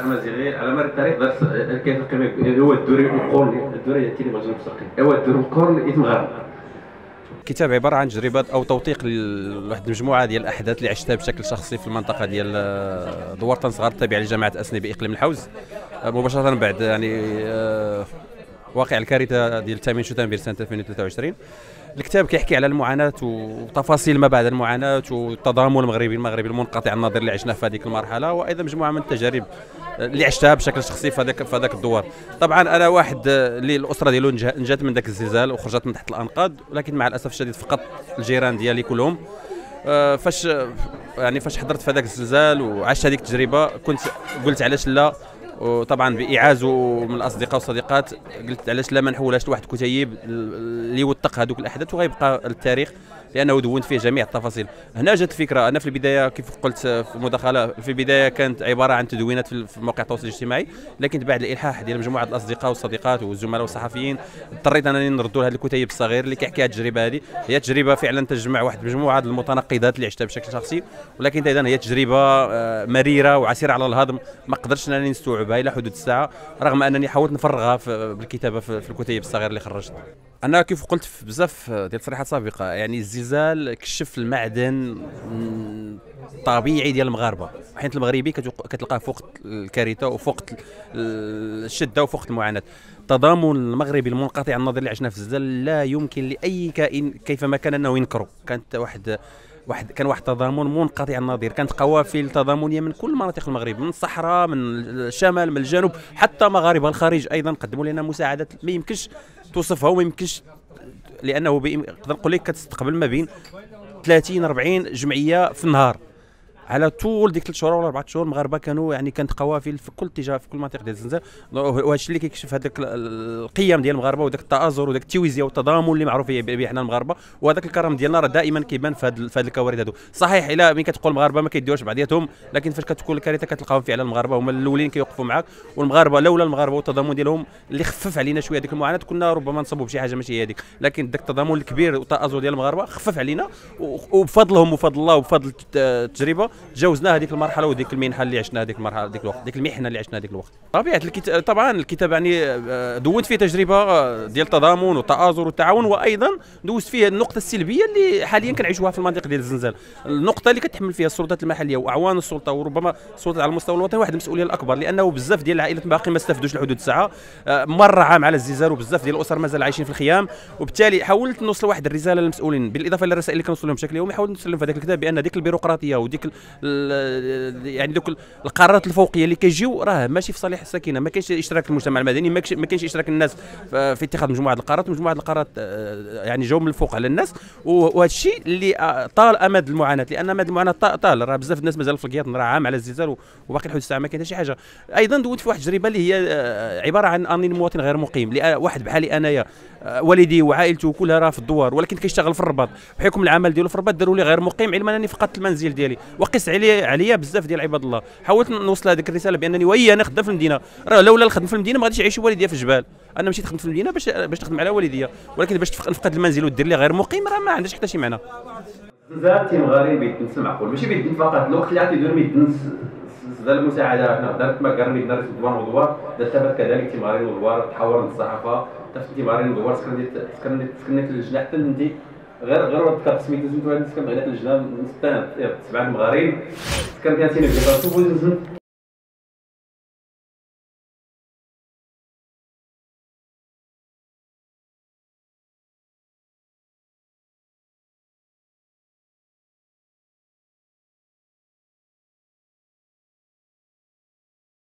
الامازيغيه على مر التاريخ دارت كيف هو الدوري القرن الدوري اللي مجنون مستقيم. هو الدوري القرن يتمغرب الكتاب عبارة عن تجربه أو توثيق لواحد المجموعة ديال الأحداث اللي عشتها بشكل شخصي في المنطقة ديال آه، دوار تنصغر التابعه لجامعة اسني بإقليم الحوز. آه، مباشرة بعد يعني آه، واقع الكارثة ديال الثامن شتنبر سنة 2023 الكتاب كيحكي على المعاناة وتفاصيل ما بعد المعاناة والتضامن المغربي المغربي المنقطع النظير اللي عشناه في هذيك المرحلة وأيضا مجموعة من التجارب اللي عشتها بشكل شخصي في هذاك في هذاك الدوار. طبعا أنا واحد اللي الأسرة ديالو نجات من ذاك الزلزال وخرجت من تحت الأنقاض ولكن مع الأسف الشديد فقط الجيران ديالي كلهم. آه، فاش يعني فاش حضرت في هذاك الزلزال وعشت هذيك التجربة كنت قلت علاش لا؟ وطبعا بإعاز من الأصدقاء والصديقات قلت علاش لا ما نحولهاش لواحد الكتيب اللي يوثق هذوك الأحداث وغيبقى التاريخ لأنه دونت فيه جميع التفاصيل. هنا جات الفكرة أنا في البداية كيف قلت في المداخلة في البداية كانت عبارة عن تدوينات في مواقع التواصل الاجتماعي لكن بعد الإلحاح ديال مجموعة الأصدقاء والصديقات والزملاء والصحفيين اضطريت انني نردوا لهذه الكتيب الصغير اللي كيحكي هذه التجربة هذه هي تجربة فعلا تجمع واحد المجموعه المتناقضات اللي عشتها بشكل شخصي ولكن أيضا هي تجربة آه، مريرة وعسيرة على الهضم. ما قدرتش انني نستوعبها إلى حدود الساعة رغم أنني حاولت نفرغها بالكتابة في الكتيب الصغير اللي خرجت. أنا كيف قلت في بزاف ديال التصريحات سابقه يعني الزلزال كشف المعدن الطبيعي ديال المغاربة. حيت المغربي كتلقاه فوق الكارثة وفوق الشدة وفوق المعاناة. التضامن المغربي المنقطع النظير اللي عشنا في الزلزال لا يمكن لأي كائن كيفما كان أنه ينكره. كانت واحد واحد كان واحد التضامن منقطع النظير. كانت قوافل تضامنية من كل مناطق المغرب من الصحراء من الشمال من الجنوب حتى مغاربه الخارج أيضا قدموا لنا مساعدات. ما يمكنش توصفها وما يمكنش لأنه نقدر نقول لك كتستقبل ما بين 30 40 جمعية في النهار. على طول ديك ثلاث شهور ولا أربع شهور المغاربه كانوا يعني كانت قوافل في كل اتجاه في كل مناطق ديال الزنزان وهذا الشيء اللي كيكشف هذاك القيم ديال المغاربة وذاك التآزر وذاك التويزيا والتضامن اللي معروف به حنا المغاربة؟ وهذاك الكرم ديالنا راه دائما كيبان في هذه الكوارث هذو صحيح إلا ملي كتقول المغاربة ما كيديروش بعضياتهم لكن فاش كتكون الكارثة كتلقاهم فعلا المغاربة هما الأولين كيوقفوا معاك. والمغاربة لولا المغاربة والتضامن ديالهم اللي خفف علينا شوية هذيك المعاناة كنا ربما نصبوا بشي حاجة ماشي هي هذيك. لكن ذاك التضامن الكبير والتآزر ديال المغاربة خفف علينا وبفضلهم وبفضل الله وبفضل التجربة. تجاوزنا هذيك المرحلة وديك المنحة اللي عشنا هذيك المرحلة ديك الوقت ديك المحنة اللي عشنا هذيك الوقت. طبيعة الكتاب طبعا الكتاب يعني آه، دوت فيه تجربة آه، ديال التضامن والتآزر والتعاون وأيضا دوزت فيه النقطة السلبية اللي حاليا كنعيشوها في المناطق ديال الزلزال النقطة اللي كتحمل فيها السلطات المحلية وأعوان السلطة وربما السلطات على المستوى الوطني واحد المسؤولية الأكبر لأنه بزاف ديال العائلات باقي ما استفدوش لحدود الساعة. آه، مر عام على الزلزال وبزاف ديال الأسر مازال عايشين في الخيام. وبالتالي حاولت نوصل واحد الرسالة للمسؤولين بالإضافة إلى الرسائل اللي كنوصل لهم بشكل يومي حاولت نوصل لهم في هذاك الكتاب بأن ديك البيروقراطية وديك يعني دوك القرارات الفوقية اللي كيجيو راه ماشي في صالح الساكنة. ما كاينش اشتراك المجتمع المدني ما كاينش اشتراك الناس في اتخاذ مجموعة القرارات. مجموعة القرارات آه، يعني جاو من الفوق على الناس. وهذا الشيء اللي آه، طال أمد المعاناة. لأن أمد المعاناة طال. راه بزاف الناس مازال في القياط راه عام على الزلزال وباقي لحد الساعة ما كاين شي حاجة. أيضا دوت في واحد التجربة اللي هي آه، عبارة عن أني مواطن غير مقيم. واحد بحالي أنايا والدي وعائلته كلها راه في الدوار ولكن كيشتغل في الرباط. بحكم العمل ديالو في الرباط داروا لي غير مقيم علما أنني فقدت المنزل ديالي. وقس عليا عليا بزاف ديال عباد الله. حاولت نوصل هذيك الرسالة بأنني وهي أنا خدام في المدينة. راه لولا الخدم في المدينة ما غاديش يعيش والديا في الجبال. أنا مشيت خدمت في المدينة باش باش نخدم على والديا. ولكن باش نفقد المنزل ودير لي غير مقيم راه ما عندهاش حتى شي معنى. زاد تيم غاري بيدنس معقول ماشي بيدنس فقط الوقت اللي يدير بيدنس دار المساعده هنا درت ما قرني درت دوار ودوار درت كذلك تيم غاري ودوار تحول للصحافه درت تيم غاري ودوار سكنت سكنت سكنت الجناح حتى غير غير ولد كارت سميتو زنتو هاد سكنت غير الجنان سبعة المغارين كان كان تيني في